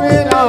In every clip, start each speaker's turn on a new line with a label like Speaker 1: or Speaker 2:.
Speaker 1: मेरा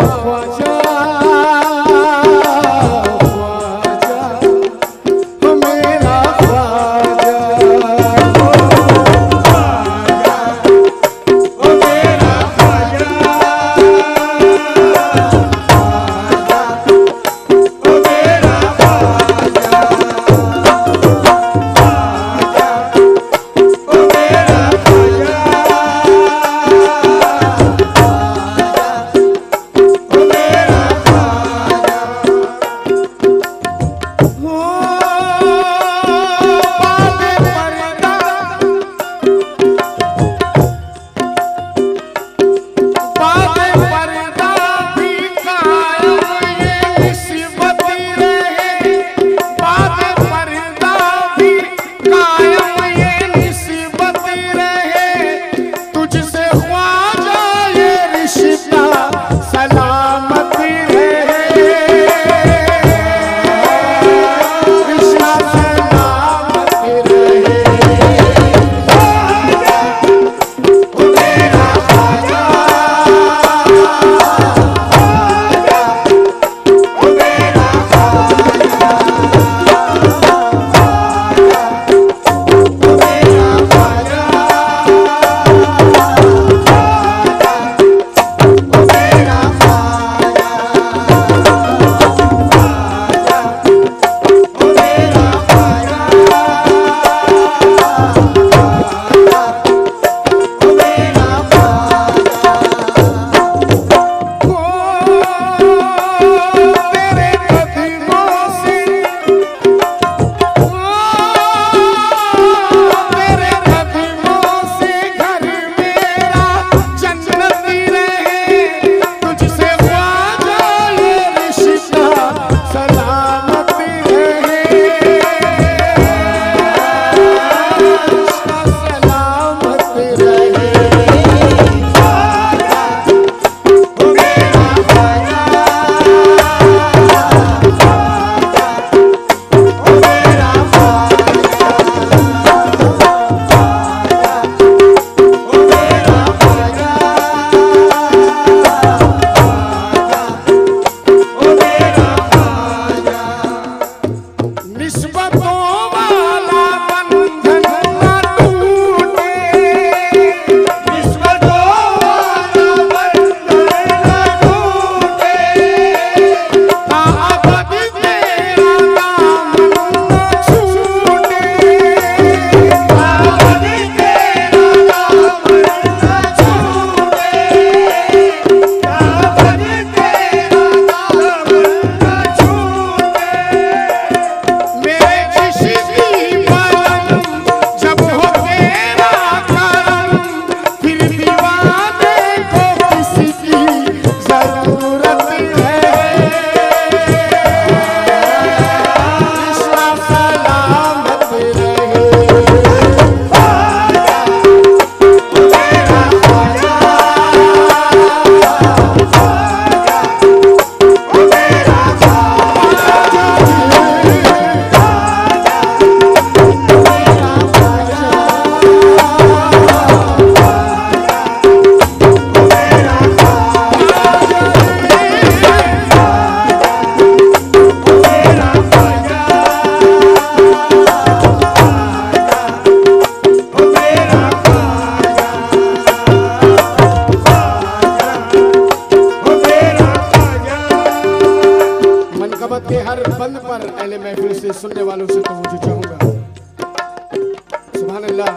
Speaker 1: बोला।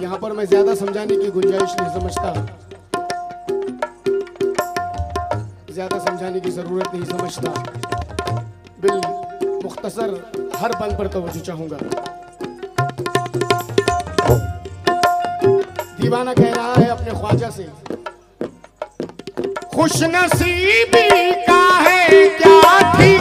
Speaker 1: यहाँ पर मैं ज़्यादा समझाने की गुंजाइश नहीं समझता। ज़्यादा समझाने की ज़रूरत नहीं समझता। बिल मुख्तसर हर पल पर तवज्जो चाहूँगा। दीवाना कह रहा है अपने ख्वाजा से खुश नसीबी का है, क्या थी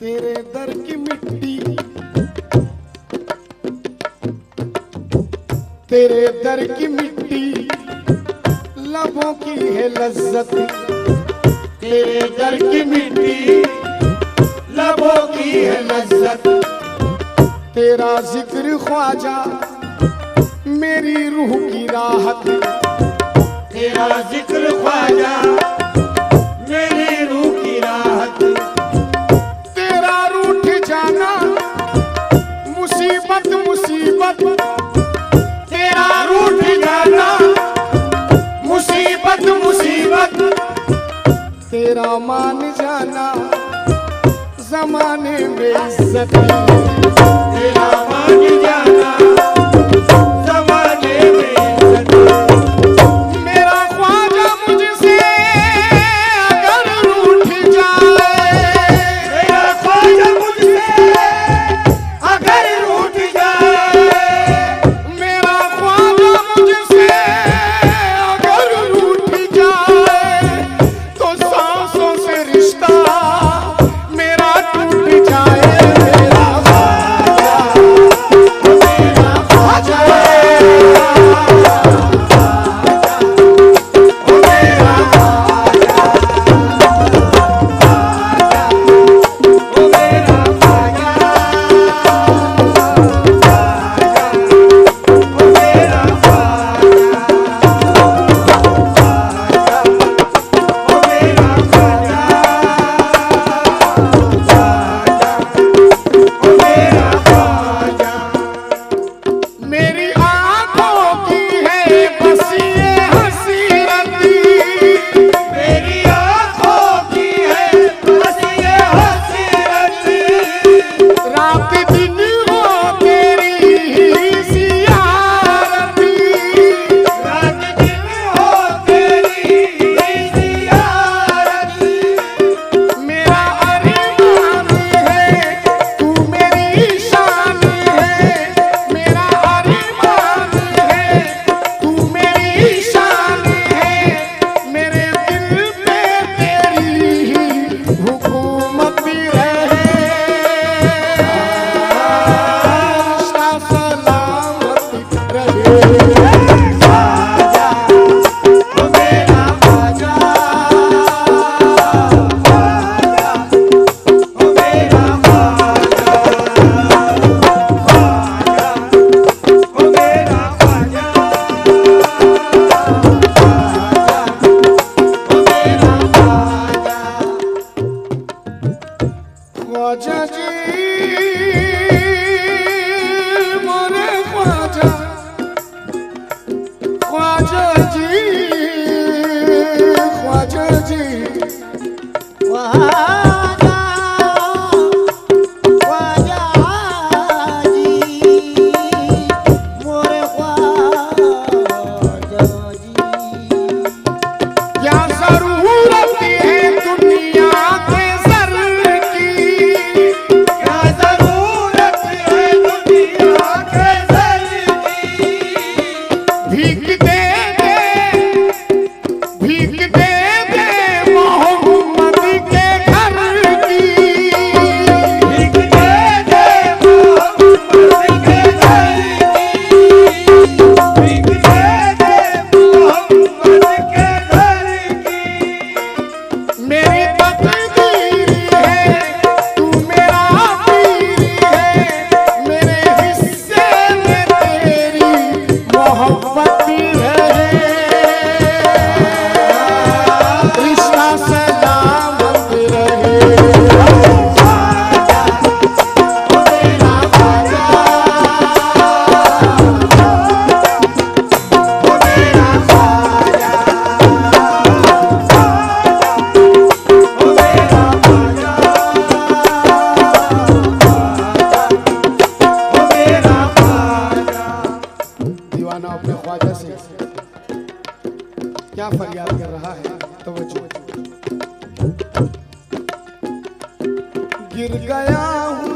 Speaker 1: तेरे दर की मिट्टी। तेरे दर की मिट्टी, लबों की है लज्जत।
Speaker 2: तेरे दर की मिट्टी, लबों की है लज्जत।
Speaker 1: तेरा ज़िक्र ख्वाजा, मेरी रूह की राहत।
Speaker 2: तेरा ज़िक्र ख्वाजा, मेरी
Speaker 3: Thank you.
Speaker 1: क्या फरियाद कर रहा है? तो गिर गया हूँ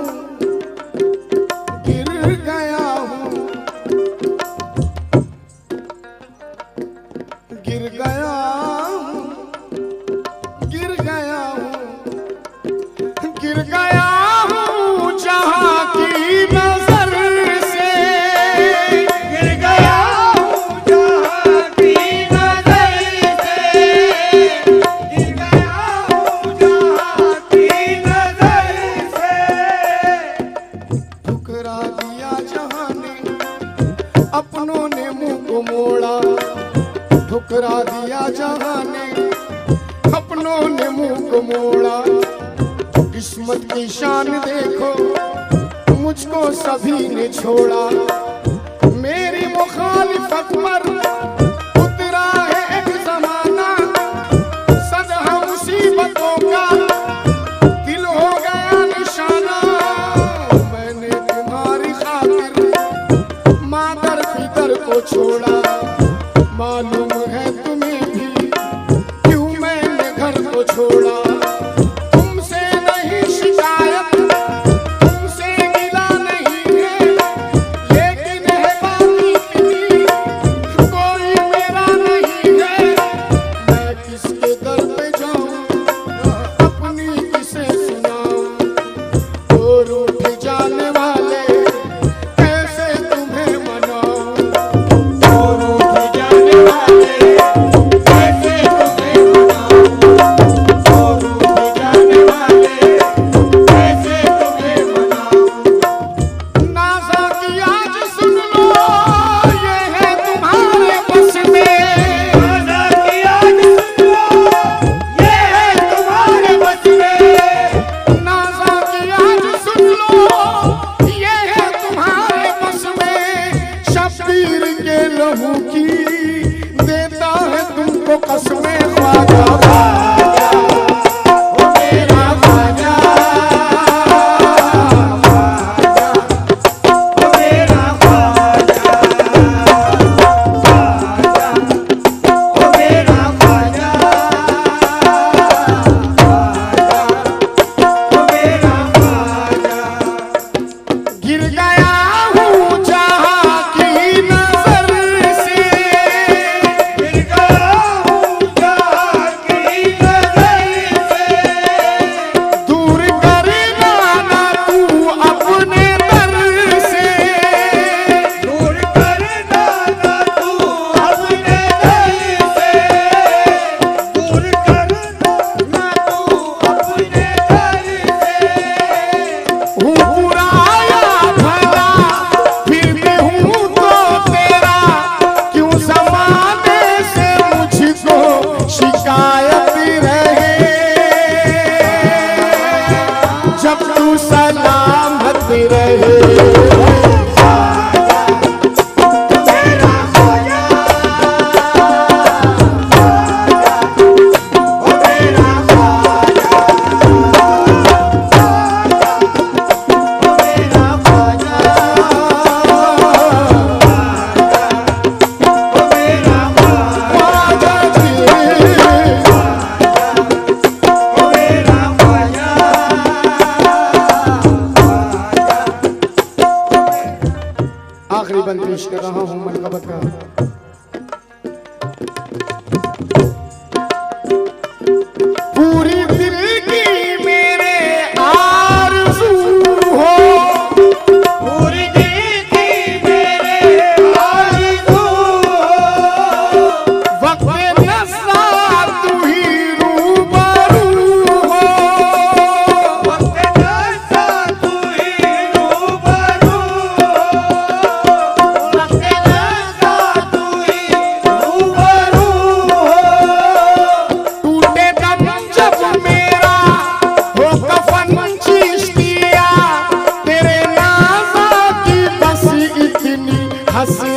Speaker 1: Yes.